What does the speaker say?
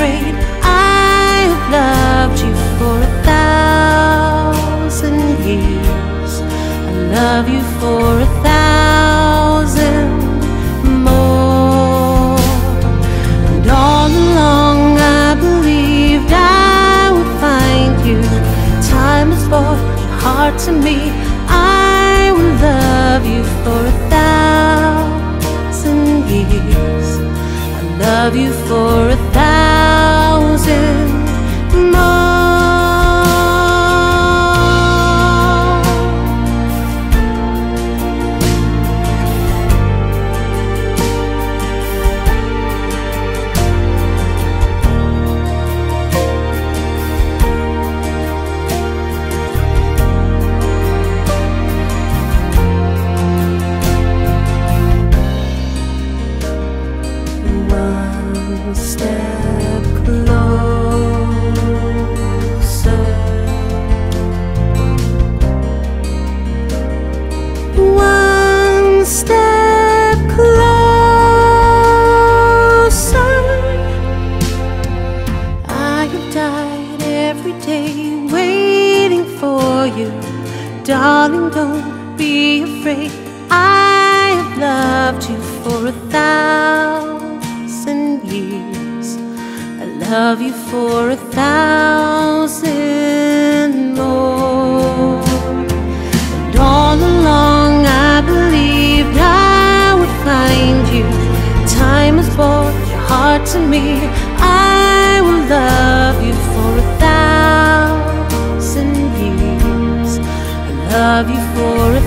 afraid. I have loved you for a thousand years. I love you for a thousand more. And all along I believed I would find you. Time brought your heart to me. I will love you for a thousand years. I love you for a thousand Darling, don't be afraid. I have loved you for a thousand years. I love you for a thousand more. And all along I believed I would find you. Time has brought your heart to me. I will love you for a thousand years. I love you for a